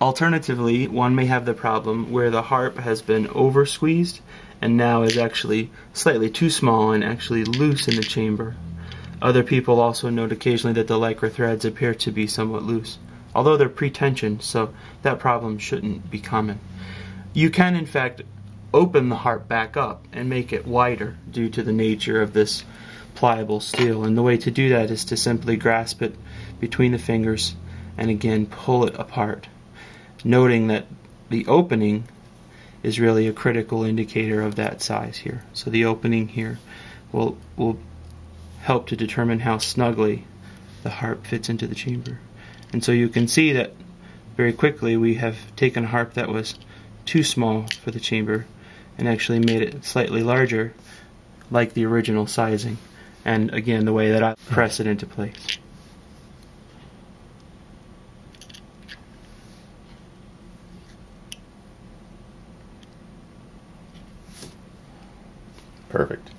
Alternatively, one may have the problem where the harp has been over squeezed and now is actually slightly too small and actually loose in the chamber. Other people also note occasionally that the lycra threads appear to be somewhat loose, although they're pre-tensioned, so that problem shouldn't be common. You can, in fact, open the harp back up and make it wider due to the nature of this pliable steel. And the way to do that is to simply grasp it between the fingers and again pull it apart, noting that the opening is really a critical indicator of that size here. So the opening here will, will help to determine how snugly the harp fits into the chamber. And so you can see that very quickly we have taken a harp that was too small for the chamber and actually made it slightly larger like the original sizing and again the way that I press it into place. Perfect.